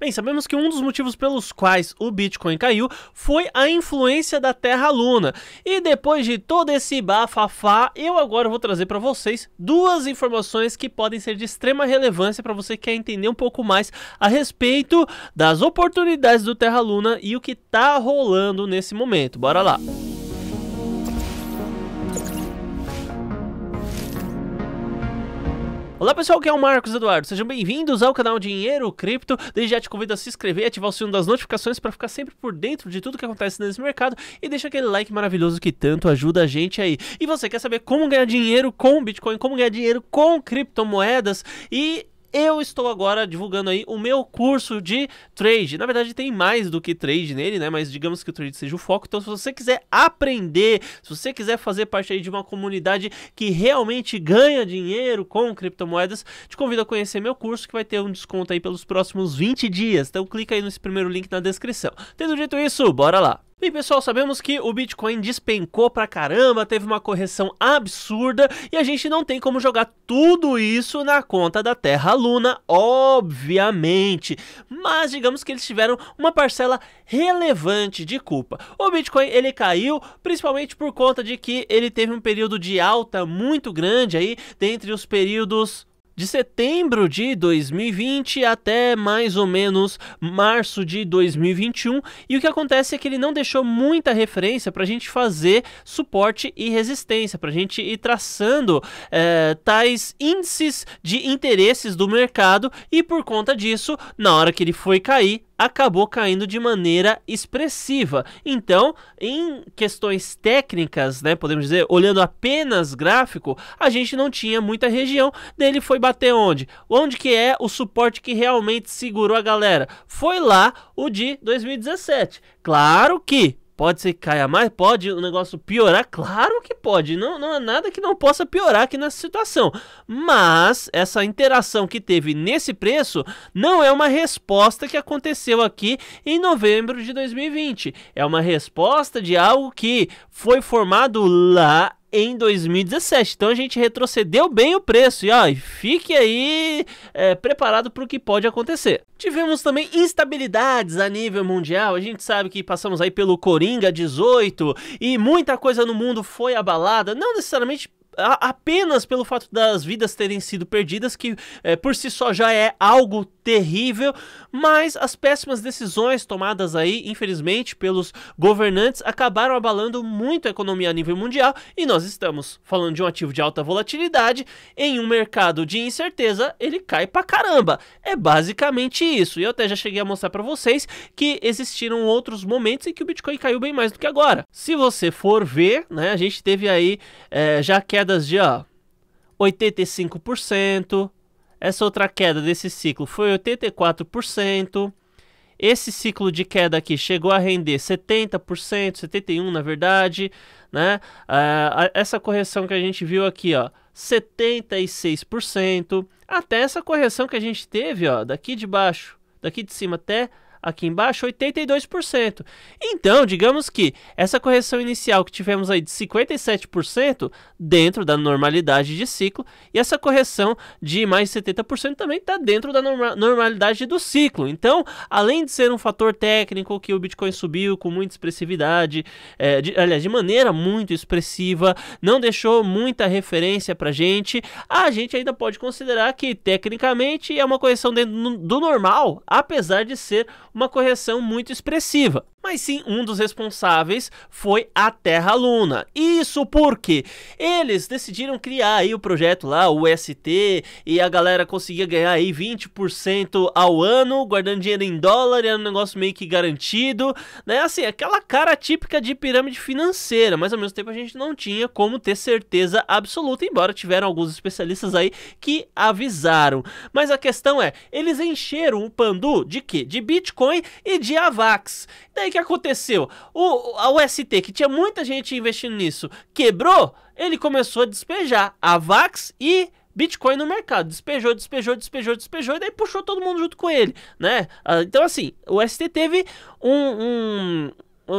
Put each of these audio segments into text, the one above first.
Bem, sabemos que um dos motivos pelos quais o Bitcoin caiu foi a influência da Terra-Luna. E depois de todo esse bafafá, eu agora vou trazer para vocês duas informações que podem ser de extrema relevância para você que quer entender um pouco mais a respeito das oportunidades do Terra-Luna e o que está rolando nesse momento. Bora lá! Olá pessoal, aqui é o Marcos Eduardo, sejam bem-vindos ao canal Dinheiro Cripto. Desde já te convido a se inscrever e ativar o sino das notificações para ficar sempre por dentro de tudo que acontece nesse mercado e deixa aquele like maravilhoso que tanto ajuda a gente aí. E você quer saber como ganhar dinheiro com Bitcoin, como ganhar dinheiro com criptomoedas e eu estou agora divulgando aí o meu curso de trade. Na verdade, tem mais do que trade nele, né? Mas digamos que o trade seja o foco. Então, se você quiser aprender, se você quiser fazer parte aí de uma comunidade que realmente ganha dinheiro com criptomoedas, te convido a conhecer meu curso que vai ter um desconto aí pelos próximos 20 dias. Então, clica aí nesse primeiro link na descrição. Tendo dito isso, bora lá! Bem, pessoal, sabemos que o Bitcoin despencou pra caramba, teve uma correção absurda e a gente não tem como jogar tudo isso na conta da Terra Luna, obviamente. Mas digamos que eles tiveram uma parcela relevante de culpa. O Bitcoin ele caiu principalmente por conta de que ele teve um período de alta muito grande aí, dentre os períodos de setembro de 2020 até mais ou menos março de 2021. E o que acontece é que ele não deixou muita referência para a gente fazer suporte e resistência, para a gente ir traçando é, tais índices de interesses do mercado. E por conta disso, na hora que ele foi cair, acabou caindo de maneira expressiva. Então, em questões técnicas, né, podemos dizer, olhando apenas gráfico, a gente não tinha muita região. Dele foi bater onde? Onde que é o suporte que realmente segurou a galera? Foi lá o de 2017. Claro que Pode ser que caia mais? Pode o negócio piorar? Claro que pode. Não, não há nada que não possa piorar aqui nessa situação. Mas essa interação que teve nesse preço não é uma resposta que aconteceu aqui em novembro de 2020. É uma resposta de algo que foi formado lá em 2017. Então a gente retrocedeu bem o preço e ó, fique aí é, preparado para o que pode acontecer. Tivemos também instabilidades a nível mundial. A gente sabe que passamos aí pelo Coringa 18 e muita coisa no mundo foi abalada, não necessariamente apenas pelo fato das vidas terem sido perdidas, que é, por si só já é algo terrível, mas as péssimas decisões tomadas aí, infelizmente, pelos governantes acabaram abalando muito a economia a nível mundial e nós estamos falando de um ativo de alta volatilidade em um mercado de incerteza, ele cai pra caramba. É basicamente isso. E eu até já cheguei a mostrar para vocês que existiram outros momentos em que o Bitcoin caiu bem mais do que agora. Se você for ver, né, a gente teve aí é, já quedas de ó, 85%, essa outra queda desse ciclo foi 84%. Esse ciclo de queda aqui chegou a render 70%, 71% na verdade, né? Uh, essa correção que a gente viu aqui, ó, 76%. Até essa correção que a gente teve, ó, daqui de baixo, daqui de cima até aqui embaixo 82%. Então, digamos que essa correção inicial que tivemos aí de 57% dentro da normalidade de ciclo e essa correção de mais 70% também está dentro da norma normalidade do ciclo. Então, além de ser um fator técnico que o Bitcoin subiu com muita expressividade, é, de, aliás, de maneira muito expressiva, não deixou muita referência para gente, a gente ainda pode considerar que tecnicamente é uma correção dentro do normal, apesar de ser uma correção muito expressiva mas sim um dos responsáveis foi a Terra Luna. Isso porque eles decidiram criar aí o projeto lá, o ST, e a galera conseguia ganhar aí 20% ao ano, guardando dinheiro em dólar, era um negócio meio que garantido, né? Assim, aquela cara típica de pirâmide financeira, mas ao mesmo tempo a gente não tinha como ter certeza absoluta, embora tiveram alguns especialistas aí que avisaram. Mas a questão é, eles encheram o pandu de quê? De Bitcoin e de AVAX. Daí que aconteceu? O, a UST, que tinha muita gente investindo nisso, quebrou, ele começou a despejar a VAX e Bitcoin no mercado. Despejou, despejou, despejou, despejou, e daí puxou todo mundo junto com ele, né? Ah, então, assim, o ST teve um, um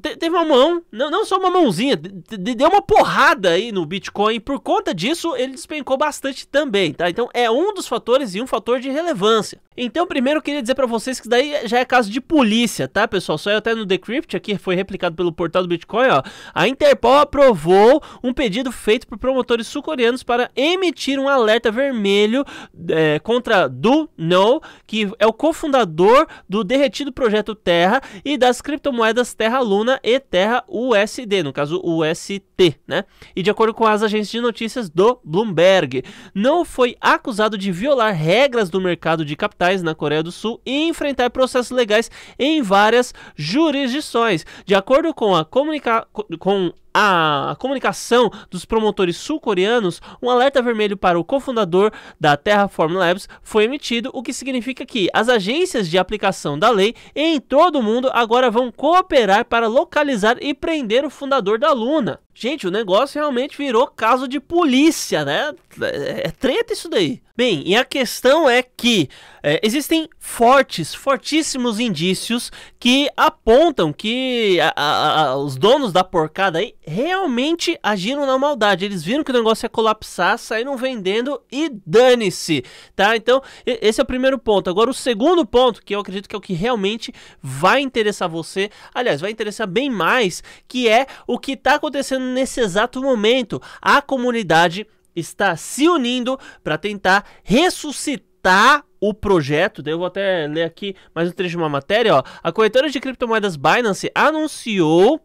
teve uma mão, não, não só uma mãozinha, deu uma porrada aí no Bitcoin. Por conta disso, ele despencou bastante também, tá? Então é um dos fatores e um fator de relevância. Então, primeiro eu queria dizer para vocês que daí já é caso de polícia, tá, pessoal? Só até no Decrypt aqui foi replicado pelo portal do Bitcoin, ó. A Interpol aprovou um pedido feito por promotores sul-coreanos para emitir um alerta vermelho é, contra Do No, que é o cofundador do derretido projeto Terra e das criptomoedas Terra Luna e Terra USD, no caso UST, né? E de acordo com as agências de notícias do Bloomberg, não foi acusado de violar regras do mercado de capitais na Coreia do Sul e enfrentar processos legais em várias jurisdições. De acordo com a comunica com a comunicação dos promotores sul-coreanos, um alerta vermelho para o cofundador da Terraform Labs foi emitido, o que significa que as agências de aplicação da lei em todo o mundo agora vão cooperar para localizar e prender o fundador da Luna. Gente, o negócio realmente virou caso de polícia, né? É, é treta isso daí. Bem, e a questão é que é, existem fortes, fortíssimos indícios que apontam que a, a, a, os donos da porcada aí realmente agiram na maldade. Eles viram que o negócio ia colapsar, saíram vendendo e dane-se, tá? Então, esse é o primeiro ponto. Agora, o segundo ponto, que eu acredito que é o que realmente vai interessar você, aliás, vai interessar bem mais, que é o que está acontecendo nesse exato momento. A comunidade está se unindo para tentar ressuscitar o projeto. Eu vou até ler aqui mais um trecho de uma matéria. Ó. A corretora de criptomoedas Binance anunciou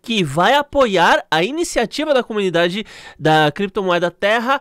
que vai apoiar a iniciativa da comunidade da criptomoeda Terra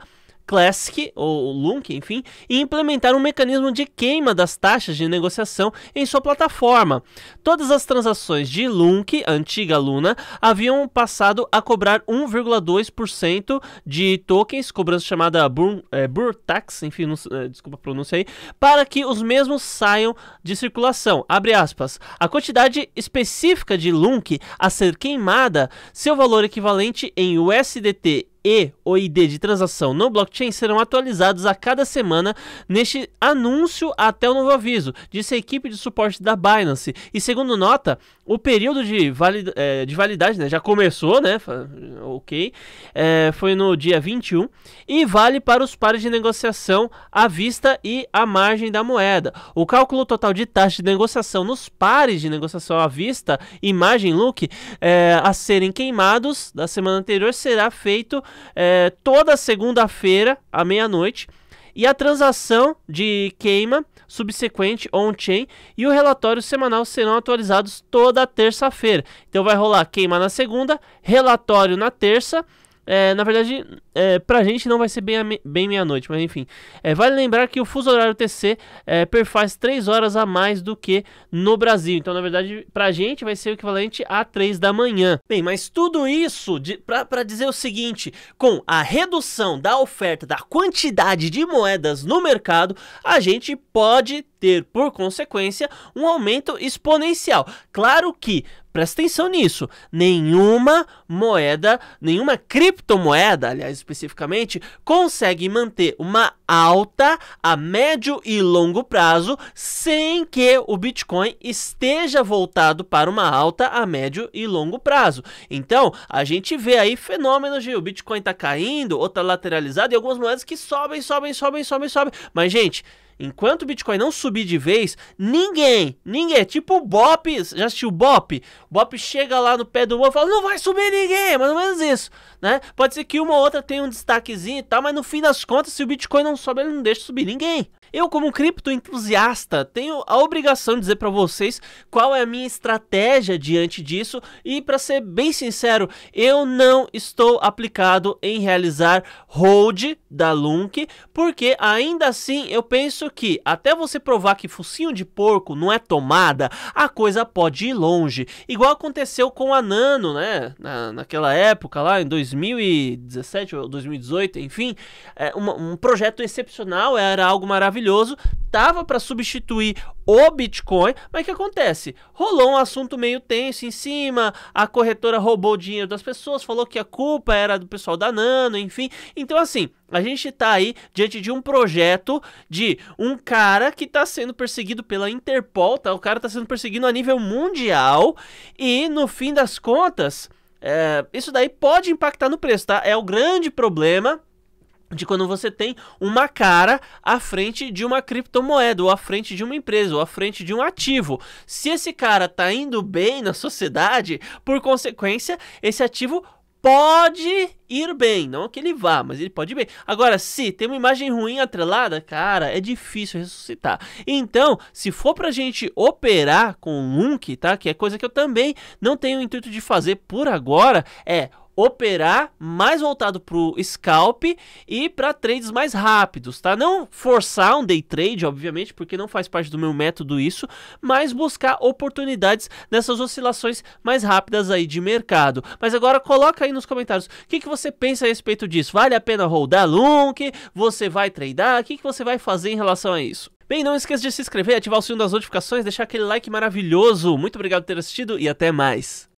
Classic, ou Lunk, enfim, e implementar um mecanismo de queima das taxas de negociação em sua plataforma. Todas as transações de Lunk, antiga Luna, haviam passado a cobrar 1,2% de tokens, cobrança chamada Burn, é, Tax, enfim, não, é, desculpa a pronúncia aí, para que os mesmos saiam de circulação. Abre aspas. A quantidade específica de Lunk a ser queimada, seu valor equivalente em USDT e o ID de transação no blockchain serão atualizados a cada semana neste anúncio até o novo aviso, disse a equipe de suporte da Binance. E segundo nota, o período de, é, de validade né, já começou, né? Ok. É, foi no dia 21 e vale para os pares de negociação à vista e à margem da moeda. O cálculo total de taxa de negociação nos pares de negociação à vista e margem look é, a serem queimados da semana anterior será feito é, toda segunda-feira à meia-noite e a transação de queima subsequente on-chain e o relatório semanal serão atualizados toda terça-feira. Então vai rolar queima na segunda, relatório na terça é, na verdade, é, pra gente não vai ser bem, bem meia-noite, mas enfim. É, vale lembrar que o fuso horário TC é, perfaz 3 horas a mais do que no Brasil. Então, na verdade, pra gente vai ser o equivalente a 3 da manhã. Bem, mas tudo isso de, pra, pra dizer o seguinte: com a redução da oferta, da quantidade de moedas no mercado, a gente pode ter, por consequência, um aumento exponencial. Claro que Presta atenção nisso. Nenhuma moeda, nenhuma criptomoeda, aliás, especificamente, consegue manter uma alta a médio e longo prazo sem que o Bitcoin esteja voltado para uma alta a médio e longo prazo. Então, a gente vê aí fenômenos de o Bitcoin está caindo, ou está lateralizado, e algumas moedas que sobem, sobem, sobem, sobem, sobem. Mas, gente, Enquanto o Bitcoin não subir de vez, ninguém, ninguém, tipo o Bop, já assistiu o Bop? O Bop chega lá no pé do morro e fala, não vai subir ninguém, mais ou menos isso, né? Pode ser que uma ou outra tenha um destaquezinho e tal, mas no fim das contas, se o Bitcoin não sobe, ele não deixa subir ninguém. Eu, como cripto entusiasta, tenho a obrigação de dizer para vocês qual é a minha estratégia diante disso e, para ser bem sincero, eu não estou aplicado em realizar hold da Lunk, porque ainda assim eu penso que até você provar que focinho de porco não é tomada, a coisa pode ir longe. Igual aconteceu com a Nano, né? Na, naquela época lá, em 2017 ou 2018, enfim, é uma, um projeto excepcional, era algo maravilhoso maravilhoso, tava para substituir o Bitcoin, mas o que acontece? Rolou um assunto meio tenso em cima, a corretora roubou o dinheiro das pessoas, falou que a culpa era do pessoal da Nano, enfim. Então, assim, a gente está aí diante de um projeto de um cara que está sendo perseguido pela Interpol, tá? O cara está sendo perseguido a nível mundial e, no fim das contas, é, isso daí pode impactar no preço, tá? É o grande problema de quando você tem uma cara à frente de uma criptomoeda, ou à frente de uma empresa, ou à frente de um ativo. Se esse cara tá indo bem na sociedade, por consequência, esse ativo pode ir bem, não que ele vá, mas ele pode ir bem. Agora, se tem uma imagem ruim atrelada, cara, é difícil ressuscitar. Então, se for pra gente operar com Lunk, tá? Que é coisa que eu também não tenho o intuito de fazer por agora, é operar mais voltado para o scalp e para trades mais rápidos, tá? Não forçar um day trade, obviamente, porque não faz parte do meu método isso, mas buscar oportunidades nessas oscilações mais rápidas aí de mercado. Mas agora coloca aí nos comentários o que, que você pensa a respeito disso. Vale a pena rodar Lunk? Você vai tradear? O que, que você vai fazer em relação a isso? Bem, não esqueça de se inscrever, ativar o sininho das notificações, deixar aquele like maravilhoso. Muito obrigado por ter assistido e até mais.